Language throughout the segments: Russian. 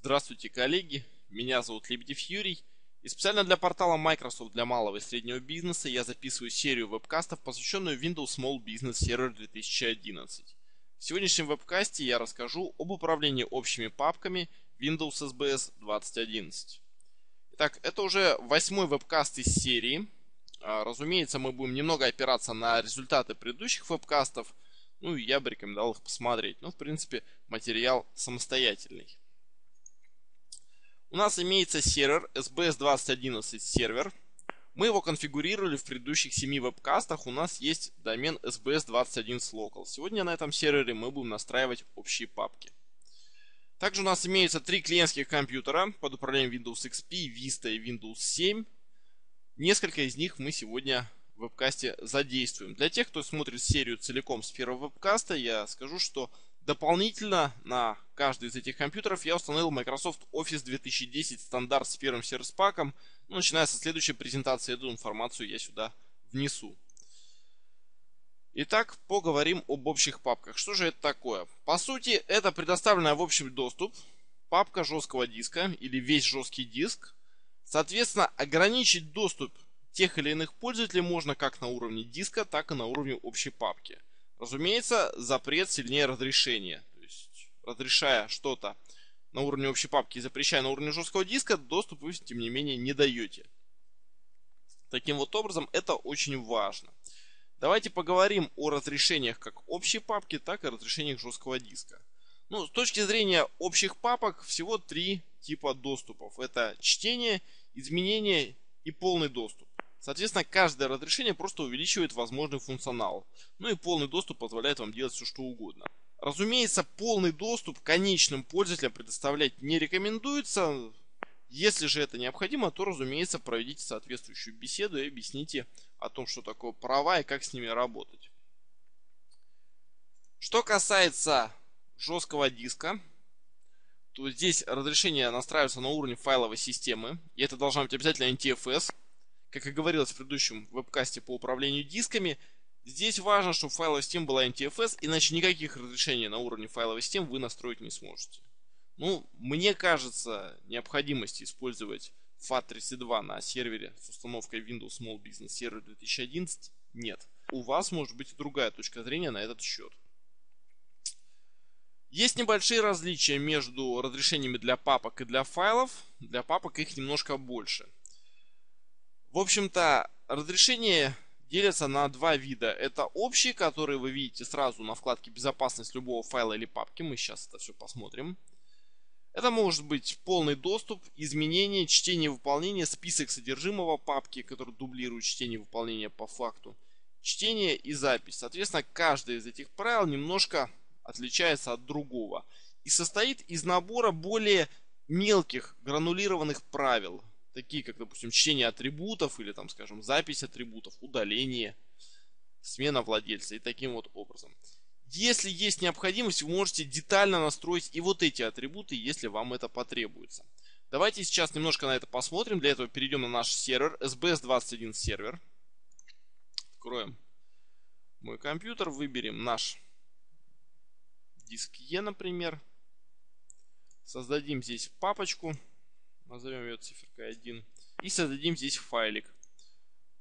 Здравствуйте, коллеги! Меня зовут Лебедев Юрий. И специально для портала Microsoft для малого и среднего бизнеса я записываю серию вебкастов, посвященную Windows Small Business Server 2011. В сегодняшнем вебкасте я расскажу об управлении общими папками Windows SBS 2011. Итак, это уже восьмой вебкаст из серии. А, разумеется, мы будем немного опираться на результаты предыдущих вебкастов. Ну, и я бы рекомендовал их посмотреть. Но, в принципе, материал самостоятельный. У нас имеется сервер SBS 2011 сервер. Мы его конфигурировали в предыдущих 7 вебкастах. У нас есть домен SBS 2011 Local. Сегодня на этом сервере мы будем настраивать общие папки. Также у нас имеются три клиентских компьютера под управлением Windows XP, Vista и Windows 7. Несколько из них мы сегодня в вебкасте задействуем. Для тех, кто смотрит серию целиком с первого вебкаста, я скажу, что Дополнительно на каждый из этих компьютеров я установил Microsoft Office 2010 стандарт с первым сервис-паком. Ну, начиная со следующей презентации, эту информацию я сюда внесу. Итак, поговорим об общих папках. Что же это такое? По сути, это предоставленная в общем доступ папка жесткого диска или весь жесткий диск. Соответственно, ограничить доступ тех или иных пользователей можно как на уровне диска, так и на уровне общей папки. Разумеется, запрет сильнее разрешения. То есть, разрешая что-то на уровне общей папки и запрещая на уровне жесткого диска, доступ вы, тем не менее, не даете. Таким вот образом, это очень важно. Давайте поговорим о разрешениях как общей папки, так и разрешениях жесткого диска. Ну, с точки зрения общих папок, всего три типа доступов. Это чтение, изменение и полный доступ. Соответственно, каждое разрешение просто увеличивает возможный функционал. Ну и полный доступ позволяет вам делать все что угодно. Разумеется, полный доступ конечным пользователям предоставлять не рекомендуется. Если же это необходимо, то, разумеется, проведите соответствующую беседу и объясните о том, что такое права и как с ними работать. Что касается жесткого диска, то здесь разрешение настраивается на уровне файловой системы. И это должна быть обязательно NTFS. Как и говорилось в предыдущем вебкасте по управлению дисками, здесь важно, чтобы файловая система была NTFS, иначе никаких разрешений на уровне файловой системы вы настроить не сможете. Ну, мне кажется, необходимости использовать FAT32 на сервере с установкой Windows Small Business Server 2011 нет. У вас может быть другая точка зрения на этот счет. Есть небольшие различия между разрешениями для папок и для файлов. Для папок их немножко больше. В общем-то, разрешения делятся на два вида. Это общие, которые вы видите сразу на вкладке «Безопасность» любого файла или папки. Мы сейчас это все посмотрим. Это может быть полный доступ, изменение, чтение выполнение, список содержимого папки, который дублирует чтение выполнения по факту, чтение и запись. Соответственно, каждое из этих правил немножко отличается от другого и состоит из набора более мелких гранулированных правил, такие как, допустим, чтение атрибутов или, там, скажем, запись атрибутов, удаление, смена владельца и таким вот образом. Если есть необходимость, вы можете детально настроить и вот эти атрибуты, если вам это потребуется. Давайте сейчас немножко на это посмотрим. Для этого перейдем на наш сервер, SBS21 сервер. Откроем мой компьютер, выберем наш диск E, например. Создадим здесь папочку назовем ее циферкой 1. И создадим здесь файлик.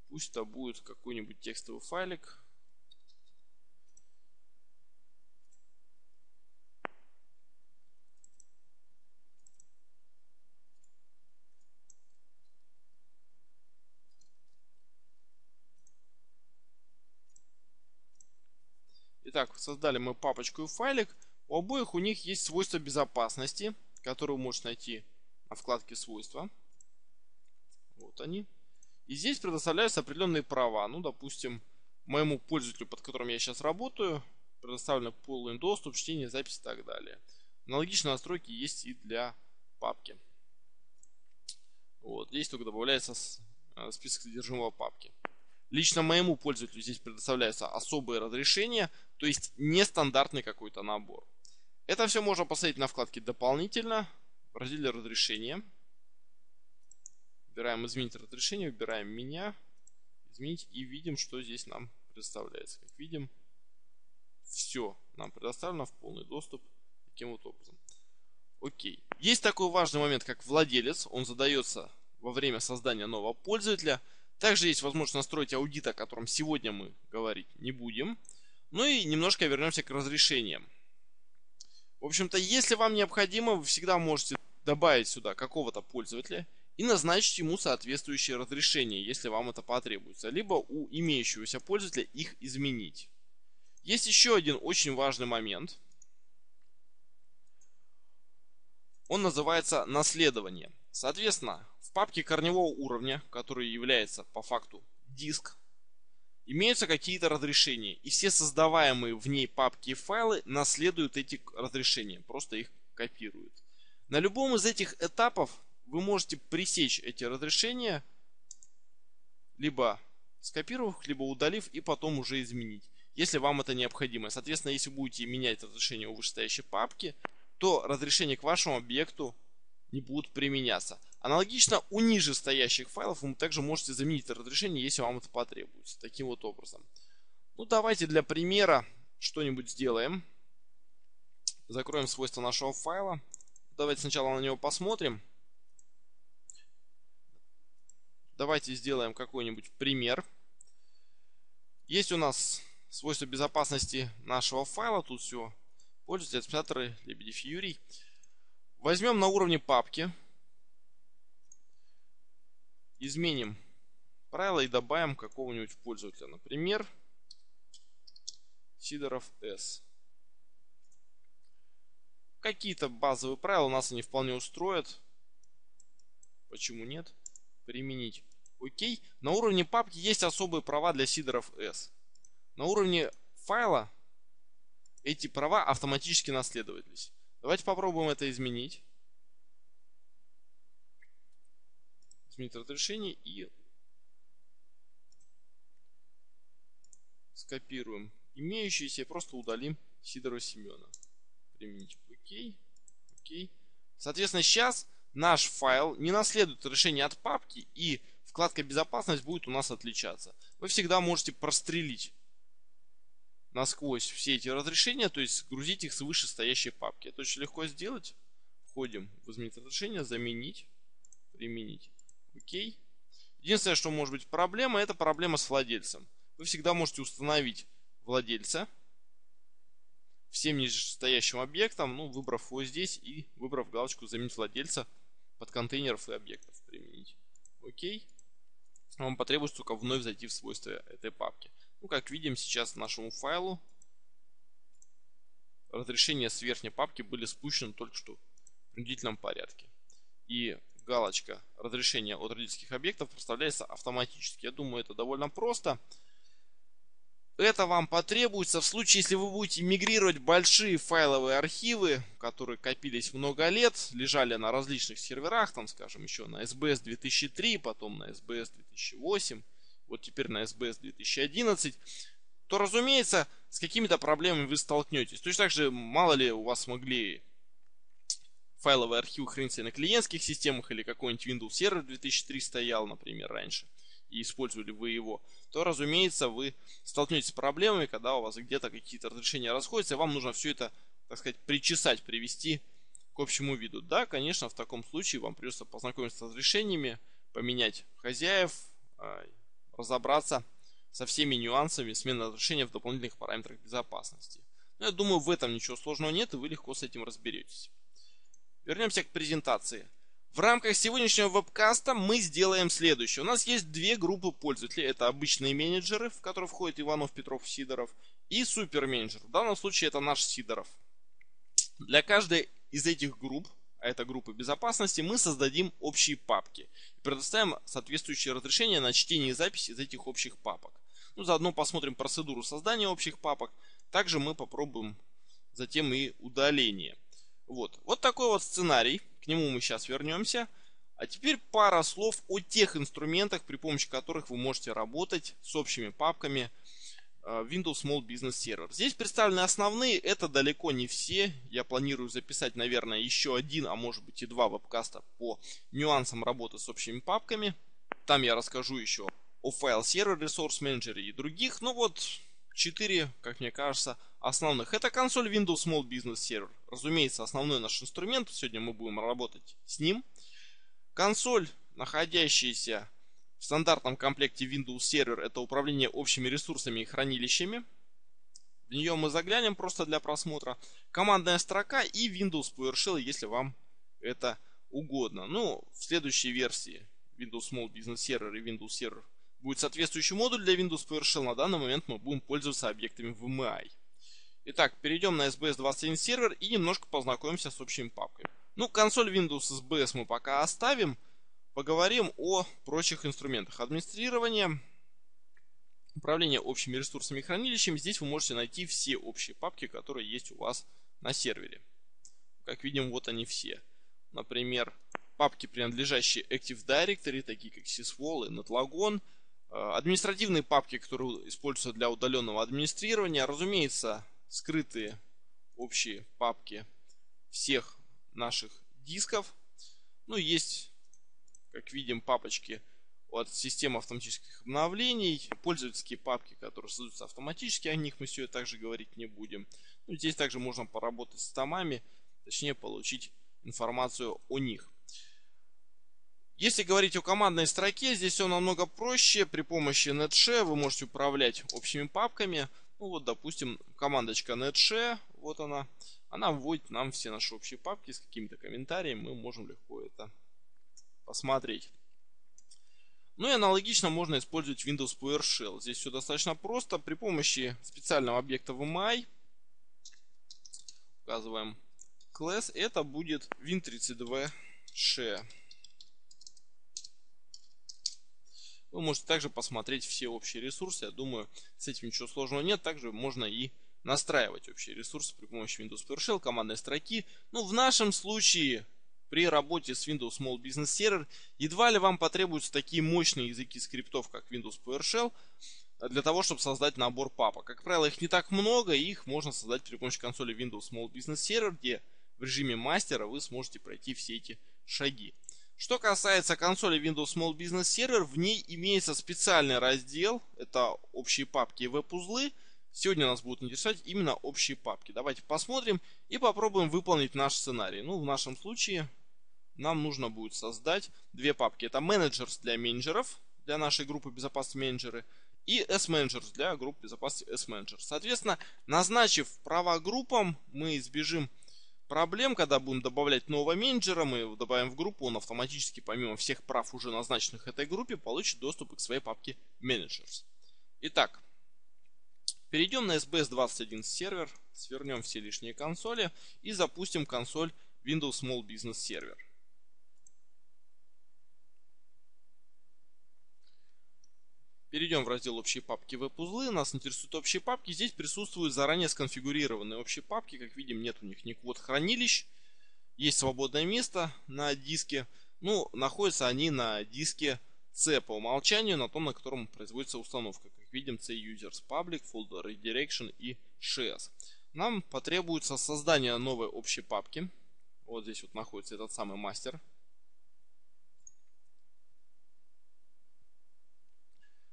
Пусть это будет какой-нибудь текстовый файлик. Итак, создали мы папочку и файлик. У обоих у них есть свойства безопасности, которые можете найти на вкладке свойства. Вот они. И здесь предоставляются определенные права. Ну, допустим, моему пользователю, под которым я сейчас работаю, предоставлен полный доступ, чтение, запись и так далее. Аналогичные настройки есть и для папки. Вот, здесь только добавляется э, список содержимого папки. Лично моему пользователю здесь предоставляются особые разрешения, то есть нестандартный какой-то набор. Это все можно посмотреть на вкладке «Дополнительно», в разделе разрешения. Выбираем изменить разрешение, выбираем меня, изменить и видим, что здесь нам представляется. Как видим, все нам предоставлено в полный доступ таким вот образом. Окей. Есть такой важный момент, как владелец. Он задается во время создания нового пользователя. Также есть возможность настроить аудит, о котором сегодня мы говорить не будем. Ну и немножко вернемся к разрешениям. В общем-то, если вам необходимо, вы всегда можете добавить сюда какого-то пользователя и назначить ему соответствующее разрешение, если вам это потребуется. Либо у имеющегося пользователя их изменить. Есть еще один очень важный момент. Он называется наследование. Соответственно, в папке корневого уровня, который является по факту диск, имеются какие-то разрешения. И все создаваемые в ней папки и файлы наследуют эти разрешения, просто их копируют. На любом из этих этапов вы можете пресечь эти разрешения, либо скопировав, либо удалив и потом уже изменить, если вам это необходимо. Соответственно, если будете менять разрешение у вышестоящей папки, то разрешение к вашему объекту не будут применяться. Аналогично у ниже стоящих файлов вы также можете заменить разрешение, если вам это потребуется. Таким вот образом. Ну давайте для примера что-нибудь сделаем. Закроем свойства нашего файла. Давайте сначала на него посмотрим. Давайте сделаем какой-нибудь пример. Есть у нас свойства безопасности нашего файла. Тут все пользователи, администраторы, Лебедев Юрий. Возьмем на уровне папки. Изменим правила и добавим какого-нибудь пользователя. Например, Сидоров S. Какие-то базовые правила нас они вполне устроят. Почему нет? Применить. Окей. На уровне папки есть особые права для Сидоров S. На уровне файла эти права автоматически наследовались. Давайте попробуем это изменить. Изменить разрешение и скопируем имеющиеся просто удалим Сидорова Семена. Применить. Окей. Окей. Соответственно, сейчас наш файл не наследует решение от папки и вкладка безопасность будет у нас отличаться. Вы всегда можете прострелить насквозь все эти разрешения, то есть грузить их с вышестоящей папки. Это очень легко сделать. Входим в изменить разрешение, заменить, применить. Окей. Единственное, что может быть проблема, это проблема с владельцем. Вы всегда можете установить владельца всем нижестоящим объектам, ну, выбрав его здесь и выбрав галочку заменить владельца под контейнеров и объектов применить. Окей. Вам потребуется только вновь зайти в свойства этой папки. Ну, как видим, сейчас нашему файлу разрешения с верхней папки были спущены только что в принудительном порядке. И галочка разрешения от родительских объектов проставляется автоматически. Я думаю, это довольно просто. Это вам потребуется в случае, если вы будете мигрировать большие файловые архивы, которые копились много лет, лежали на различных серверах, там, скажем, еще на SBS 2003, потом на SBS 2008 вот теперь на SBS 2011, то, разумеется, с какими-то проблемами вы столкнетесь. Точно так же, мало ли у вас могли файловые архивы храниться на клиентских системах или какой-нибудь Windows Server 2003 стоял, например, раньше, и использовали вы его, то, разумеется, вы столкнетесь с проблемами, когда у вас где-то какие-то разрешения расходятся, и вам нужно все это, так сказать, причесать, привести к общему виду. Да, конечно, в таком случае вам придется познакомиться с разрешениями, поменять хозяев, а, разобраться со всеми нюансами смены разрешения в дополнительных параметрах безопасности. Но я думаю, в этом ничего сложного нет, и вы легко с этим разберетесь. Вернемся к презентации. В рамках сегодняшнего вебкаста мы сделаем следующее. У нас есть две группы пользователей. Это обычные менеджеры, в которые входят Иванов, Петров, Сидоров, и суперменеджер. В данном случае это наш Сидоров. Для каждой из этих групп а это группы безопасности, мы создадим общие папки и предоставим соответствующие разрешения на чтение и запись из этих общих папок. Ну, заодно посмотрим процедуру создания общих папок. Также мы попробуем затем и удаление. Вот. вот такой вот сценарий. К нему мы сейчас вернемся. А теперь пара слов о тех инструментах, при помощи которых вы можете работать с общими папками Э, Windows Small Business Server. Здесь представлены основные, это далеко не все. Я планирую записать, наверное, еще один, а может быть и два вебкаста по нюансам работы с общими папками. Там я расскажу еще о файл сервер Resource Manager и других. Ну вот, четыре, как мне кажется, основных. Это консоль Windows Small Business Server. Разумеется, основной наш инструмент. Сегодня мы будем работать с ним. Консоль, находящаяся в стандартном комплекте Windows Server, это управление общими ресурсами и хранилищами. В нее мы заглянем просто для просмотра. Командная строка и Windows PowerShell, если вам это угодно. Ну, в следующей версии Windows Small Business Server и Windows Server будет соответствующий модуль для Windows PowerShell. На данный момент мы будем пользоваться объектами VMI. Итак, перейдем на SBS21 сервер и немножко познакомимся с общими папками. Ну, консоль Windows SBS мы пока оставим. Поговорим о прочих инструментах. Администрирование, управление общими ресурсами и хранилищем. Здесь вы можете найти все общие папки, которые есть у вас на сервере. Как видим, вот они все. Например, папки, принадлежащие Active Directory, такие как sysvol и netlogon. Э, административные папки, которые используются для удаленного администрирования. Разумеется, скрытые общие папки всех наших дисков. Ну, есть, как видим, папочки от системы автоматических обновлений, пользовательские папки, которые создаются автоматически, о них мы сегодня также говорить не будем. Ну, здесь также можно поработать с томами, точнее получить информацию о них. Если говорить о командной строке, здесь все намного проще. При помощи NetShare вы можете управлять общими папками. Ну вот, допустим, командочка netshare, вот она. Она вводит нам все наши общие папки с какими-то комментариями. Мы можем легко это посмотреть. Ну и аналогично можно использовать Windows PowerShell. Здесь все достаточно просто. При помощи специального объекта VMI указываем class. Это будет Win32 Вы можете также посмотреть все общие ресурсы. Я думаю, с этим ничего сложного нет. Также можно и настраивать общие ресурсы при помощи Windows PowerShell, командной строки. Ну, в нашем случае, при работе с Windows Small Business Server, едва ли вам потребуются такие мощные языки скриптов, как Windows PowerShell, для того, чтобы создать набор папок. Как правило, их не так много, и их можно создать при помощи консоли Windows Small Business Server, где в режиме мастера вы сможете пройти все эти шаги. Что касается консоли Windows Small Business Server, в ней имеется специальный раздел, это общие папки и веб-узлы. Сегодня нас будут интересовать именно общие папки. Давайте посмотрим и попробуем выполнить наш сценарий. Ну, в нашем случае нам нужно будет создать две папки. Это Managers для менеджеров, для нашей группы безопасности менеджеры, и S-Managers для группы безопасности S-Managers. Соответственно, назначив права группам, мы избежим проблем, когда будем добавлять нового менеджера, мы добавим в группу, он автоматически, помимо всех прав, уже назначенных этой группе, получит доступ к своей папке Managers. Итак, перейдем на SBS21 сервер, свернем все лишние консоли и запустим консоль Windows Small Business Server. Перейдем в раздел общие папки веб-узлы. Нас интересуют общие папки. Здесь присутствуют заранее сконфигурированные общие папки. Как видим, нет у них ни код хранилищ. Есть свободное место на диске. Ну, находятся они на диске C по умолчанию, на том, на котором производится установка. Как видим, C Users Public, Folder Redirection и shares. Нам потребуется создание новой общей папки. Вот здесь вот находится этот самый мастер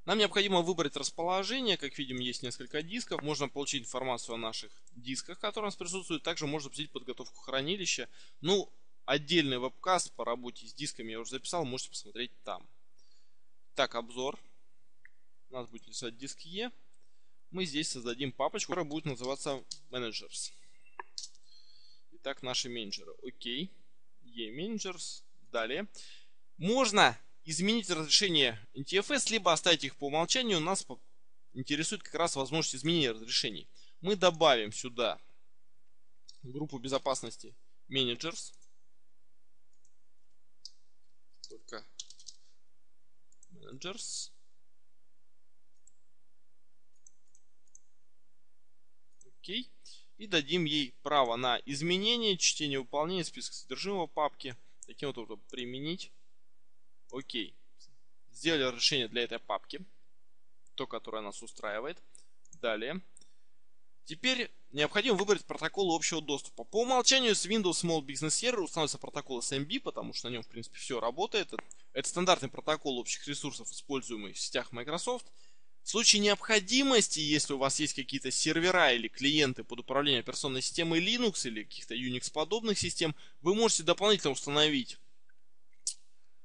Нам необходимо выбрать расположение. Как видим, есть несколько дисков. Можно получить информацию о наших дисках, которые у нас присутствуют. Также можно посетить подготовку хранилища. Ну, отдельный вебкаст по работе с дисками я уже записал. Можете посмотреть там. Так, обзор. У нас будет рисовать диск E. Мы здесь создадим папочку, которая будет называться Managers. Итак, наши менеджеры. Окей. E-Managers. Далее. Можно изменить разрешение NTFS, либо оставить их по умолчанию. Нас интересует как раз возможность изменения разрешений. Мы добавим сюда группу безопасности Managers. Только Managers. Окей. И дадим ей право на изменение, чтение, выполнение списка содержимого папки. Таким вот образом применить Окей. Сделали решение для этой папки. То, которое нас устраивает. Далее. Теперь необходимо выбрать протокол общего доступа. По умолчанию с Windows Small Business Server устанавливается протокол SMB, потому что на нем, в принципе, все работает. Это стандартный протокол общих ресурсов, используемый в сетях Microsoft. В случае необходимости, если у вас есть какие-то сервера или клиенты под управлением операционной системой Linux или каких-то Unix подобных систем, вы можете дополнительно установить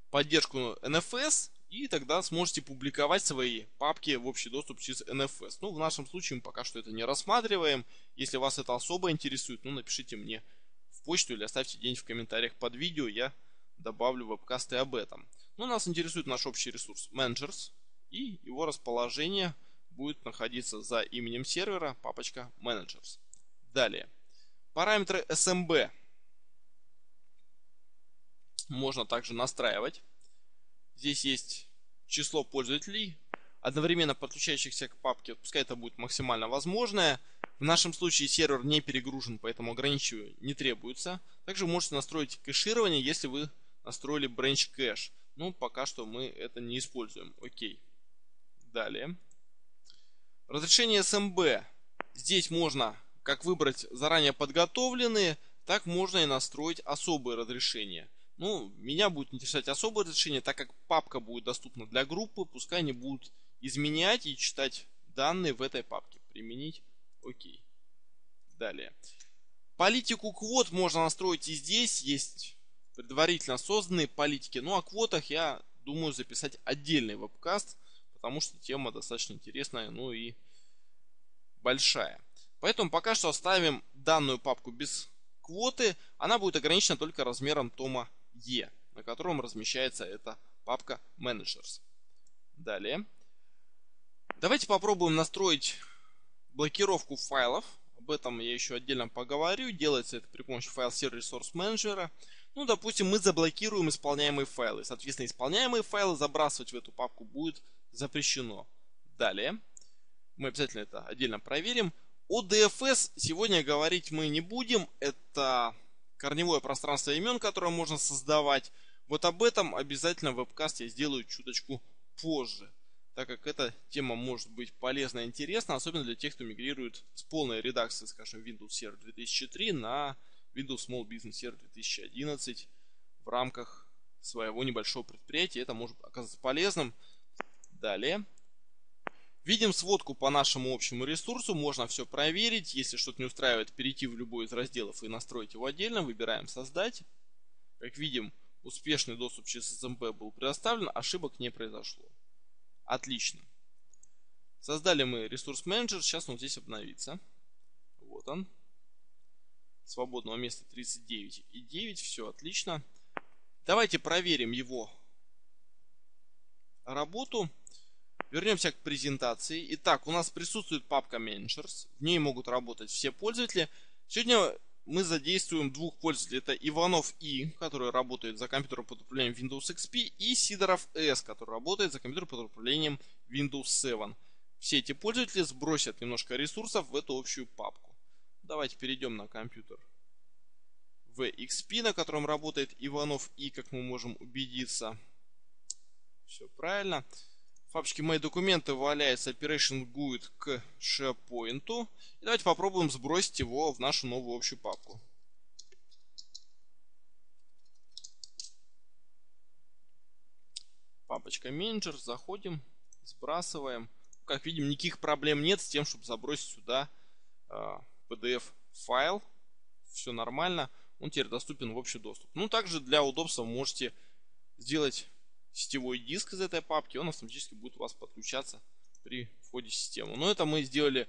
поддержку NFS и тогда сможете публиковать свои папки в общий доступ через NFS. Ну, в нашем случае мы пока что это не рассматриваем. Если вас это особо интересует, ну, напишите мне в почту или оставьте где-нибудь в комментариях под видео, я добавлю вебкасты об этом. Но нас интересует наш общий ресурс Managers, и его расположение будет находиться за именем сервера папочка Managers. Далее. Параметры SMB можно также настраивать. Здесь есть число пользователей, одновременно подключающихся к папке, пускай это будет максимально возможное. В нашем случае сервер не перегружен, поэтому ограничиваю не требуется. Также можете настроить кэширование, если вы настроили branch кэш. Ну, пока что мы это не используем. Окей. Далее. Разрешение SMB. Здесь можно как выбрать заранее подготовленные, так можно и настроить особые разрешения. Ну, меня будет интересовать особое разрешение, так как папка будет доступна для группы, пускай они будут изменять и читать данные в этой папке. Применить. Окей. Далее. Политику квот можно настроить и здесь. Есть предварительно созданные политики. Ну, о квотах я думаю записать отдельный вебкаст, потому что тема достаточно интересная, ну и большая. Поэтому пока что оставим данную папку без квоты. Она будет ограничена только размером тома E, на котором размещается эта папка Managers. Далее. Давайте попробуем настроить блокировку файлов. Об этом я еще отдельно поговорю. Делается это при помощи файл сервер Resource Manager. Ну, допустим, мы заблокируем исполняемые файлы. Соответственно, исполняемые файлы забрасывать в эту папку будет запрещено. Далее. Мы обязательно это отдельно проверим. О DFS сегодня говорить мы не будем. Это корневое пространство имен, которое можно создавать. Вот об этом обязательно вебкаст я сделаю чуточку позже, так как эта тема может быть полезна и интересна, особенно для тех, кто мигрирует с полной редакции, скажем, Windows Server 2003 на Windows Small Business Server 2011 в рамках своего небольшого предприятия. Это может оказаться полезным. Далее. Видим сводку по нашему общему ресурсу, можно все проверить. Если что-то не устраивает, перейти в любой из разделов и настроить его отдельно. Выбираем «Создать». Как видим, успешный доступ через SMB был предоставлен, ошибок не произошло. Отлично. Создали мы ресурс менеджер, сейчас он здесь обновится. Вот он. Свободного места 39 и 9, все отлично. Давайте проверим его работу. Вернемся к презентации. Итак, у нас присутствует папка Managers. В ней могут работать все пользователи. Сегодня мы задействуем двух пользователей. Это Иванов И, который работает за компьютером под управлением Windows XP, и Сидоров С, который работает за компьютером под управлением Windows 7. Все эти пользователи сбросят немножко ресурсов в эту общую папку. Давайте перейдем на компьютер в XP, на котором работает Иванов И, как мы можем убедиться. Все правильно. Папочке «Мои документы» валяется Operation GUID к SharePoint. И давайте попробуем сбросить его в нашу новую общую папку. Папочка менеджер, заходим, сбрасываем. Как видим, никаких проблем нет с тем, чтобы забросить сюда а, PDF файл. Все нормально. Он теперь доступен в общий доступ. Ну, также для удобства можете сделать сетевой диск из этой папки, он автоматически будет у вас подключаться при входе в систему. Но это мы сделали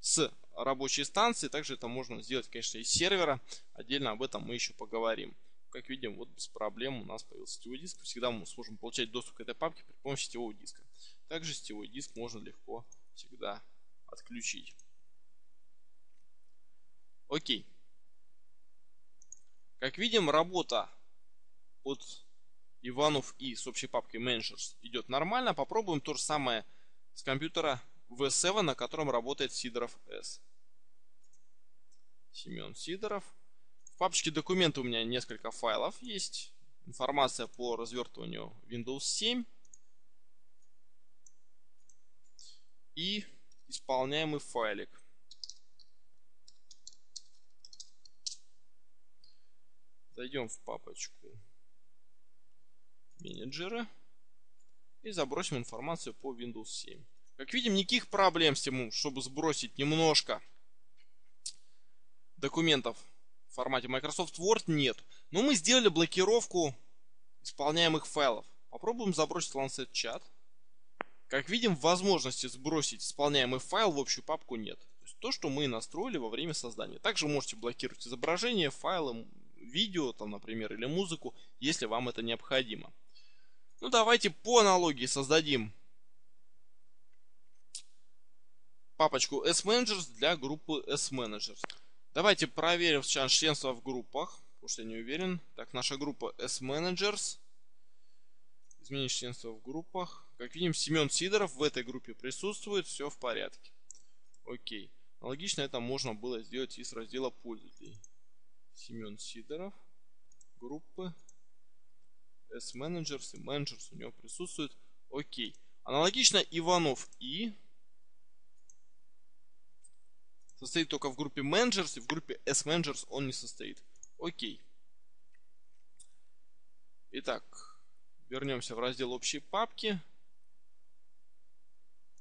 с рабочей станции, также это можно сделать, конечно, из сервера. Отдельно об этом мы еще поговорим. Как видим, вот без проблем у нас появился сетевой диск. Всегда мы сможем получать доступ к этой папке при помощи сетевого диска. Также сетевой диск можно легко всегда отключить. Окей. Как видим, работа от Иванов и с общей папкой Managers идет нормально. Попробуем то же самое с компьютера V7, на котором работает Сидоров S. Семен Сидоров. В папочке документы у меня несколько файлов есть. Информация по развертыванию Windows 7. И исполняемый файлик. Зайдем в папочку менеджера и забросим информацию по Windows 7. Как видим, никаких проблем с тем, чтобы сбросить немножко документов в формате Microsoft Word нет. Но мы сделали блокировку исполняемых файлов. Попробуем забросить Lancet чат. Как видим, возможности сбросить исполняемый файл в общую папку нет. То есть то, что мы настроили во время создания. Также можете блокировать изображение, файлы, видео, там, например, или музыку, если вам это необходимо. Ну, давайте по аналогии создадим папочку S-Managers для группы S-Managers. Давайте проверим сейчас членство в группах, потому что я не уверен. Так, наша группа S-Managers. Изменить членство в группах. Как видим, Семен Сидоров в этой группе присутствует, все в порядке. Окей. Аналогично это можно было сделать из раздела пользователей. Семен Сидоров, группы S-Managers и Managers у него присутствует. Окей. Аналогично Иванов И состоит только в группе Managers, и в группе S-Managers он не состоит. Окей. Итак, вернемся в раздел общей папки.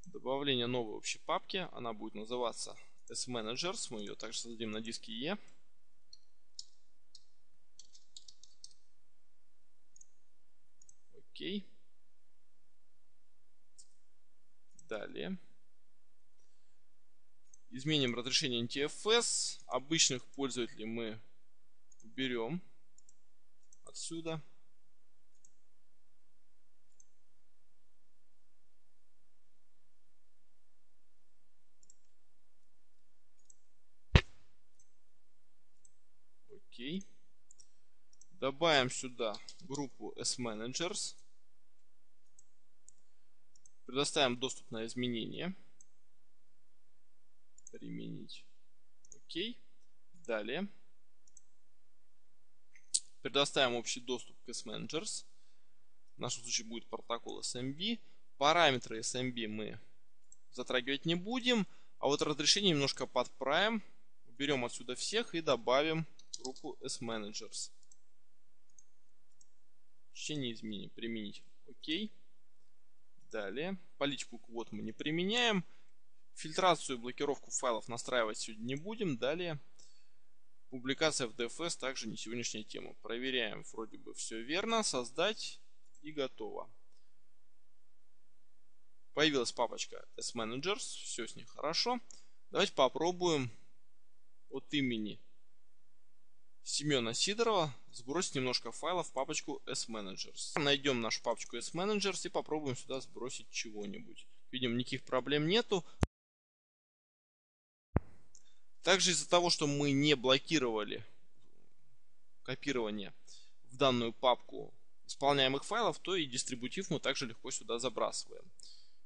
Добавление новой общей папки. Она будет называться S-Managers. Мы ее также создадим на диске E. Окей. Далее. Изменим разрешение NTFS. Обычных пользователей мы уберем отсюда. Окей. Добавим сюда группу S-Managers. Предоставим доступ на изменения применить. Окей. Далее. Предоставим общий доступ к S-Managers. В нашем случае будет протокол SMB. Параметры SMB мы затрагивать не будем. А вот разрешение немножко подправим. Уберем отсюда всех и добавим группу S-Managers. Течение изменений применить. Окей. Далее. Политику квот мы не применяем. Фильтрацию и блокировку файлов настраивать сегодня не будем. Далее. Публикация в DFS также не сегодняшняя тема. Проверяем, вроде бы все верно. Создать и готово. Появилась папочка S-Managers. Все с ней хорошо. Давайте попробуем от имени Семена Сидорова сбросить немножко файлов в папочку S-Managers. Найдем нашу папочку S-Managers и попробуем сюда сбросить чего-нибудь. Видим, никаких проблем нету. Также из-за того, что мы не блокировали копирование в данную папку исполняемых файлов, то и дистрибутив мы также легко сюда забрасываем.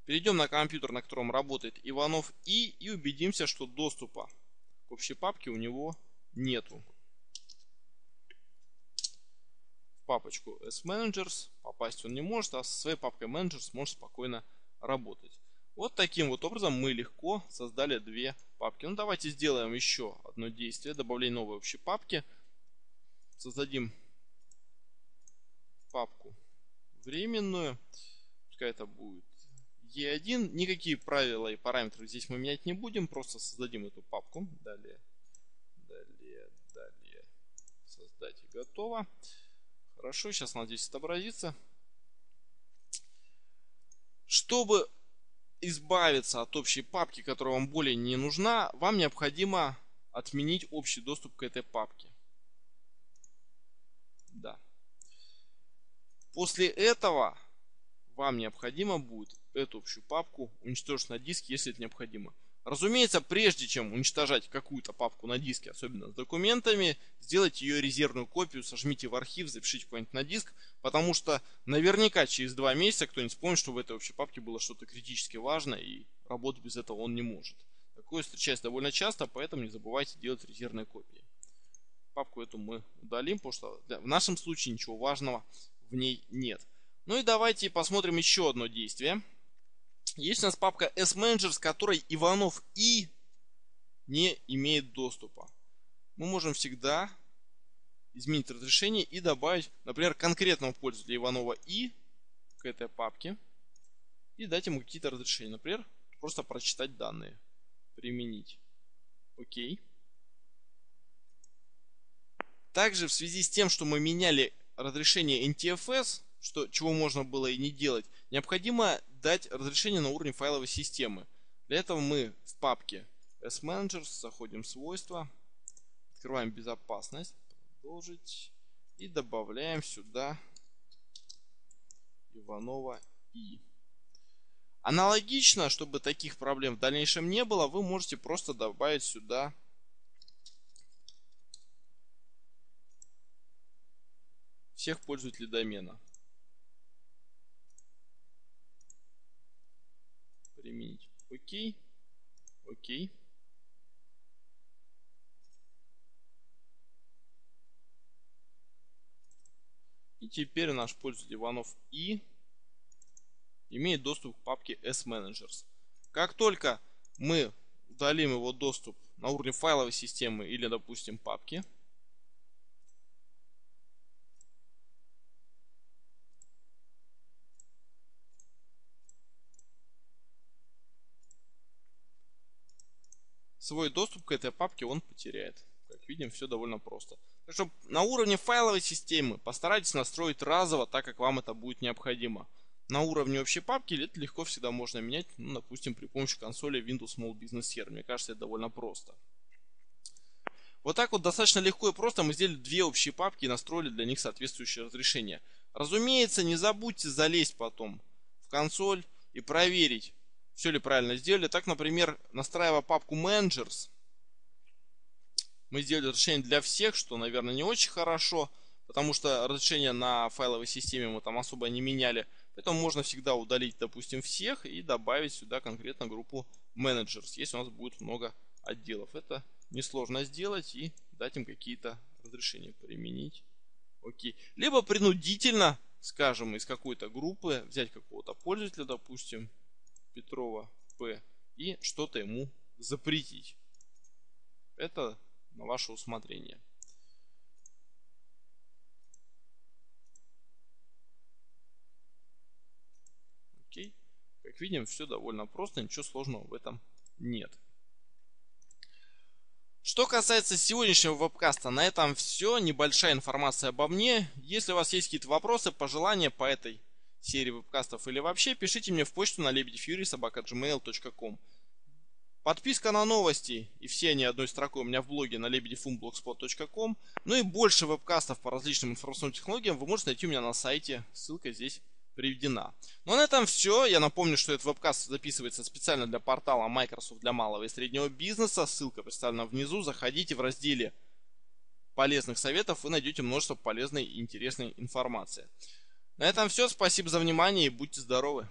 Перейдем на компьютер, на котором работает Иванов И, и убедимся, что доступа к общей папке у него нету. В папочку S-Managers попасть он не может, а со своей папкой Managers может спокойно работать. Вот таким вот образом мы легко создали две папки. Ну давайте сделаем еще одно действие. Добавление новой общей папки. Создадим папку временную. Пускай это будет E1. Никакие правила и параметры здесь мы менять не будем. Просто создадим эту папку. Далее, далее, далее. Создать и готово. Хорошо, сейчас она здесь отобразится. Чтобы избавиться от общей папки, которая вам более не нужна, вам необходимо отменить общий доступ к этой папке. Да. После этого вам необходимо будет эту общую папку уничтожить на диске, если это необходимо. Разумеется, прежде чем уничтожать какую-то папку на диске, особенно с документами, сделайте ее резервную копию, сожмите в архив, запишите куда-нибудь на диск, потому что наверняка через два месяца кто-нибудь вспомнит, что в этой общей папке было что-то критически важное, и работать без этого он не может. Такое встречается довольно часто, поэтому не забывайте делать резервные копии. Папку эту мы удалим, потому что в нашем случае ничего важного в ней нет. Ну и давайте посмотрим еще одно действие. Есть у нас папка S-Manager, с которой Иванов И не имеет доступа. Мы можем всегда изменить разрешение и добавить, например, конкретного пользователя Иванова И к этой папке и дать ему какие-то разрешения. Например, просто прочитать данные. Применить. Окей. Также в связи с тем, что мы меняли разрешение NTFS, что, чего можно было и не делать, необходимо дать разрешение на уровне файловой системы. Для этого мы в папке S-Managers заходим в свойства, открываем безопасность, продолжить и добавляем сюда Иванова И. Аналогично, чтобы таких проблем в дальнейшем не было, вы можете просто добавить сюда всех пользователей домена. Применить. Окей. Окей. И теперь наш пользователь Иванов И имеет доступ к папке S-Managers. Как только мы удалим его доступ на уровне файловой системы или, допустим, папки, свой доступ к этой папке он потеряет. Как видим, все довольно просто. Так что на уровне файловой системы постарайтесь настроить разово, так как вам это будет необходимо. На уровне общей папки это легко всегда можно менять, ну, допустим, при помощи консоли Windows Small Business Server. Мне кажется, это довольно просто. Вот так вот достаточно легко и просто мы сделали две общие папки и настроили для них соответствующее разрешение. Разумеется, не забудьте залезть потом в консоль и проверить, все ли правильно сделали. Так, например, настраивая папку Managers, мы сделали разрешение для всех, что, наверное, не очень хорошо, потому что разрешение на файловой системе мы там особо не меняли. Поэтому можно всегда удалить, допустим, всех и добавить сюда конкретно группу Managers, если у нас будет много отделов. Это несложно сделать и дать им какие-то разрешения применить. Окей. Либо принудительно, скажем, из какой-то группы взять какого-то пользователя, допустим, Петрова П. И что-то ему запретить. Это на ваше усмотрение. Окей. Как видим, все довольно просто, ничего сложного в этом нет. Что касается сегодняшнего вебкаста, на этом все. Небольшая информация обо мне. Если у вас есть какие-то вопросы, пожелания по этой серии вебкастов или вообще, пишите мне в почту на lebedefюри.gmail.com Подписка на новости, и все они одной строкой у меня в блоге на lebedefumblogspot.com. Ну и больше вебкастов по различным информационным технологиям вы можете найти у меня на сайте. Ссылка здесь приведена. Ну а на этом все. Я напомню, что этот вебкаст записывается специально для портала Microsoft для малого и среднего бизнеса. Ссылка представлена внизу. Заходите в разделе полезных советов, вы найдете множество полезной и интересной информации. На этом все. Спасибо за внимание и будьте здоровы.